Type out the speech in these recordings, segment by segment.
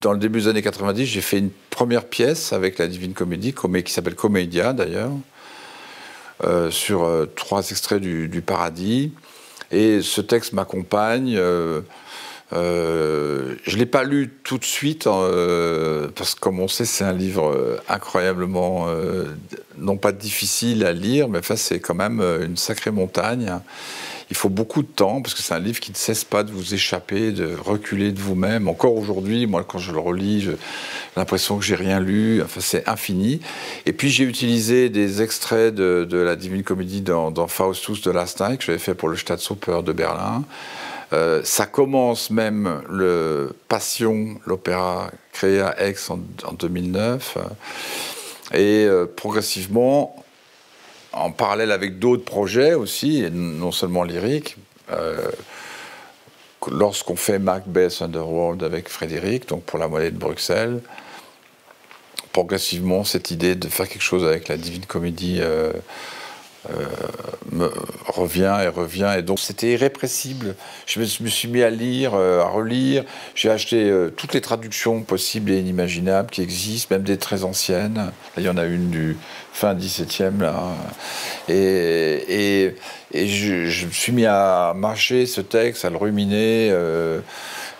Dans le début des années 90, j'ai fait une première pièce avec la Divine Comédie, qui s'appelle Comédia d'ailleurs, euh, sur euh, trois extraits du, Paradis. Et ce texte m'accompagne. Euh, je ne l'ai pas lu tout de suite, parce que comme on sait, c'est un livre incroyablement, non pas difficile à lire, mais enfin, c'est quand même une sacrée montagne il faut beaucoup de temps, parce que c'est un livre qui ne cesse pas de vous échapper, de reculer de vous-même. Encore aujourd'hui, moi, quand je le relis, j'ai l'impression que j'ai rien lu. Enfin, c'est infini. Et puis, j'ai utilisé des extraits de, la Divine Comédie dans, Faustus de Last Night, que j'avais fait pour le Staatsoper de Berlin. Euh, ça commence même le Passion, l'opéra créé à Aix en, 2009. Et euh, progressivement, en parallèle avec d'autres projets aussi, et non seulement lyriques. Euh, lorsqu'on fait Macbeth Underworld avec Frédéric, donc pour la monnaie de Bruxelles, progressivement, cette idée de faire quelque chose avec la Divine Comédie euh, euh, revient et revient. Et donc c'était irrépressible. Je me, suis mis à lire, à relire. J'ai acheté toutes les traductions possibles et inimaginables qui existent, même des très anciennes. Il y en a une du fin 17e là. Et, et, je, me suis mis à marcher ce texte, à le ruminer, euh,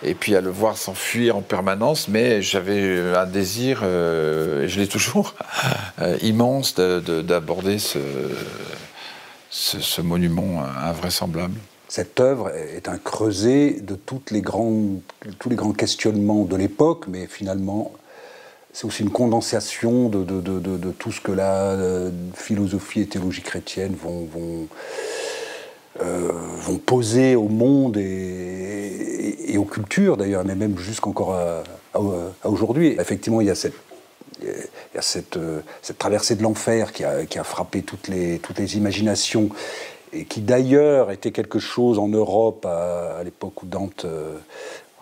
et puis à le voir s'enfuir en permanence, mais j'avais un désir, euh, et je l'ai toujours, euh, immense d'aborder ce, monument invraisemblable. Cette œuvre est un creuset de toutes les tous les grands questionnements de l'époque, mais finalement c'est aussi une condensation de, tout ce que la euh, philosophie et théologie chrétienne vont, euh, poser au monde et, aux cultures d'ailleurs, mais même jusqu'encore à, à, aujourd'hui. Effectivement, il y a cette, euh, traversée de l'enfer qui a, frappé toutes les imaginations et qui d'ailleurs était quelque chose en Europe à, l'époque où Dante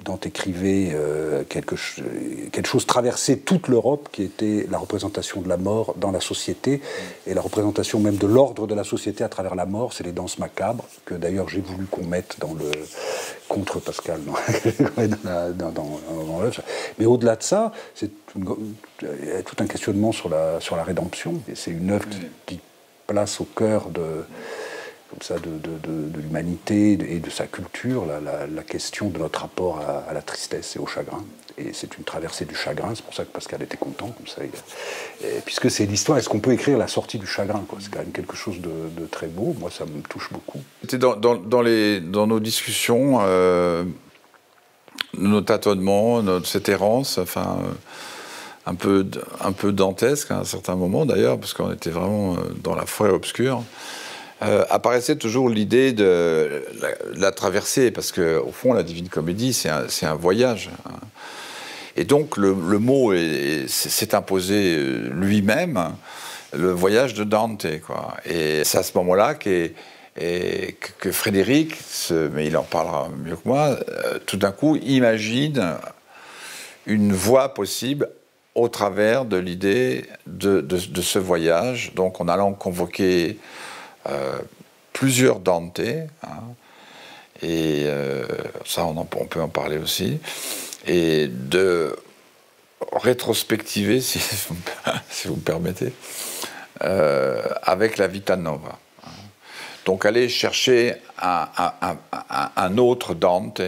Dante écrivait euh, quelque, chose traversait toute l'Europe, qui était la représentation de la mort dans la société, et la représentation même de l'ordre de la société à travers la mort, c'est les danses macabres, que d'ailleurs j'ai voulu qu'on mette dans le contre Pascal dans, dans, Mais au-delà de ça, c'est tout un questionnement sur la, sur la rédemption, et c'est une œuvre qui place au cœur de comme ça de, de, l'humanité et de sa culture, la, question de notre rapport à, la tristesse et au chagrin. Et c'est une traversée du chagrin, c'est pour ça que Pascal était content, comme ça. puisque c'est l'histoire, est-ce qu'on peut écrire la sortie du chagrin C'est quand même quelque chose de, très beau, moi ça me touche beaucoup. Dans, dans, les, dans nos discussions, euh, nos tâtonnements, notre, cette errance, enfin... Euh, un peu, un peu dantesque à un certain moment d'ailleurs, parce qu'on était vraiment euh, dans la forêt obscure. Euh, apparaissait toujours l'idée de la, traversée, parce qu'au fond, la Divine Comédie, c'est un, voyage. Hein. Et donc, le, mot s'est imposé euh, lui-même, le voyage de Dante. Quoi. Et c'est à ce moment-là que Frédéric, mais il en parlera mieux que moi, euh, tout d'un coup imagine une voie possible au travers de l'idée de, ce voyage, donc en allant convoquer plusieurs Dante, hein, et euh, ça on, peut en parler aussi, et de rétrospectiver, si, vous me permettez, euh, avec la Vita Nova. Hein. Donc aller chercher un, autre Dante,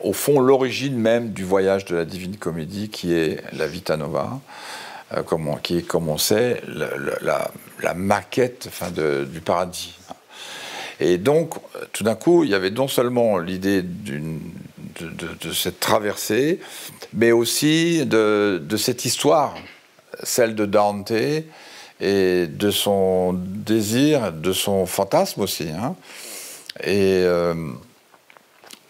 au fond l'origine même du voyage de la Divine Comédie qui est la Vita Nova, qui est, comme on sait, la, maquette du paradis. Et donc, tout d'un coup, il y avait non seulement l'idée de, cette traversée, mais aussi de, cette histoire, celle de Dante, et de son désir, de son fantasme aussi. Hein. Et. Euh,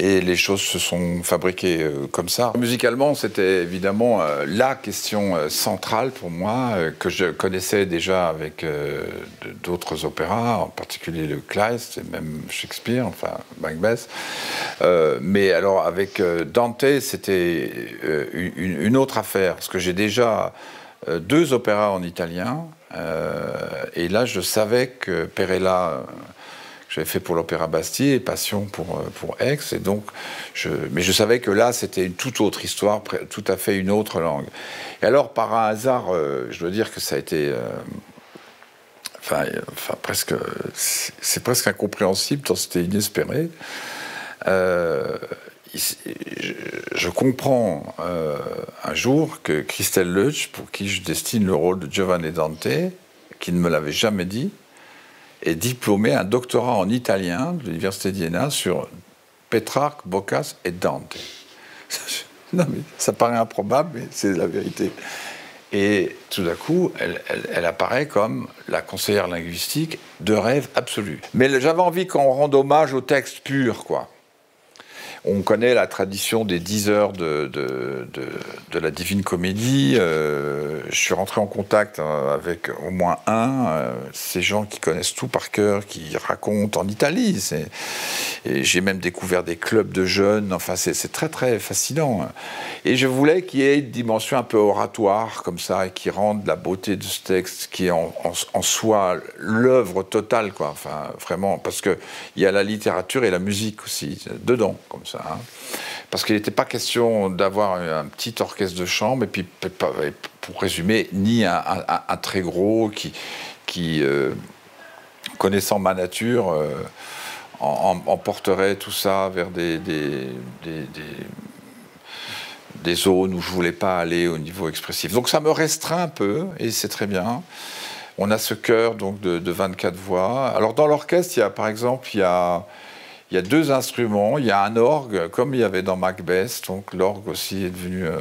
et les choses se sont fabriquées euh, comme ça. Musicalement, c'était évidemment euh, la question euh, centrale pour moi, que je connaissais déjà avec d'autres opéras, en particulier le Kleist et même Shakespeare, enfin Macbeth. mais alors avec Dante, c'était une, autre affaire, parce que j'ai déjà deux opéras en italien, et là je savais que Perella j'avais fait pour l'Opéra Bastille et Passion pour, pour Aix. Et donc, mais je savais que là, c'était une toute autre histoire, tout à fait une autre langue. Et alors, par un hasard, je dois dire que ça a été enfin, enfin presque, c'est presque incompréhensible tant c'était inespéré. Euh, je, comprends euh, un jour que Christelle Leuch, pour qui je destine le rôle de Giovanni Dante, qui ne me l'avait jamais dit, est diplômée un doctorat en italien de l'Université d'Iéna sur Pétrarque, Boccace et Dante. non, mais ça paraît improbable, mais c'est la vérité. Et tout d'un coup, elle, apparaît comme la conseillère linguistique de rêve absolu. Mais j'avais envie qu'on rende hommage au texte pur, quoi. On connaît la tradition des 10 heures de, de, la Divine Comédie. Euh, je suis rentré en contact euh, avec au moins un, euh, ces gens qui connaissent tout par cœur, qui racontent en Italie. Et j'ai même découvert des clubs de jeunes. Enfin, c'est très très fascinant. Et je voulais qu'il y ait une dimension un peu oratoire comme ça, et qui rende la beauté de ce texte, qui est en, en, soi l'œuvre totale, quoi. Enfin, vraiment, parce qu'il y a la littérature et la musique aussi dedans, comme ça. Hein. Parce qu'il n'était pas question d'avoir un petit orchestre de chambre, et puis, pour résumer, ni un, très gros qui, euh, connaissant ma nature, euh, emporterait tout ça vers des, zones où je ne voulais pas aller au niveau expressif. Donc ça me restreint un peu, et c'est très bien. On a ce chœur donc de, de 24 voix. Alors dans l'orchestre, il y a par exemple, il y a il y a deux instruments. Il y a un orgue, comme il y avait dans Macbeth. Donc l'orgue aussi est devenu euh,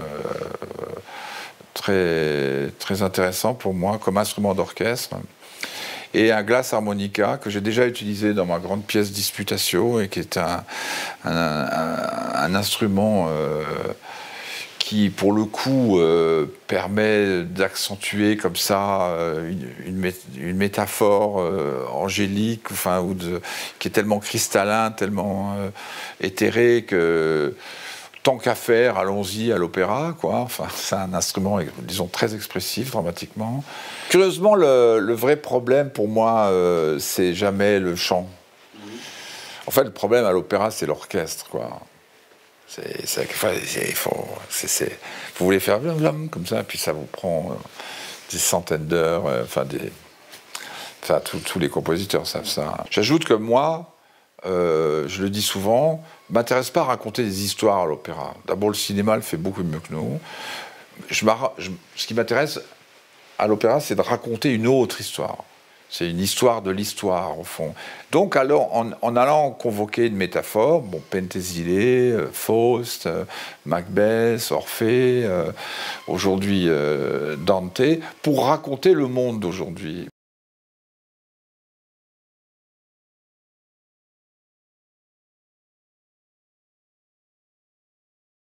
très, très intéressant pour moi comme instrument d'orchestre. Et un glace harmonica que j'ai déjà utilisé dans ma grande pièce Disputatio et qui est un, un, instrument euh, qui, pour le coup, euh, permet d'accentuer comme ça euh, une, métaphore euh, angélique, enfin, ou qui est tellement cristallin, tellement éthéré que tant qu'à faire, allons-y à l'opéra, quoi. Enfin, c'est un instrument, disons, très expressif dramatiquement. Curieusement, le, le vrai problème pour moi, c'est jamais le chant. En fait, le problème à l'opéra, c'est l'orchestre, quoi. C'est, vous voulez faire comme ça, puis ça vous prend euh, des centaines d'heures. Euh, enfin, tous les compositeurs savent ça. J'ajoute que moi, euh, je le dis souvent, m'intéresse pas à raconter des histoires à l'opéra. D'abord, le cinéma le fait beaucoup mieux que nous. Ce qui m'intéresse à l'opéra, c'est de raconter une autre histoire. C'est une histoire de l'histoire, au fond. Donc, alors, en, allant convoquer une métaphore, bon, Penthesilée, euh, Faust, euh, Macbeth, Orphée, euh, aujourd'hui Dante, pour raconter le monde d'aujourd'hui.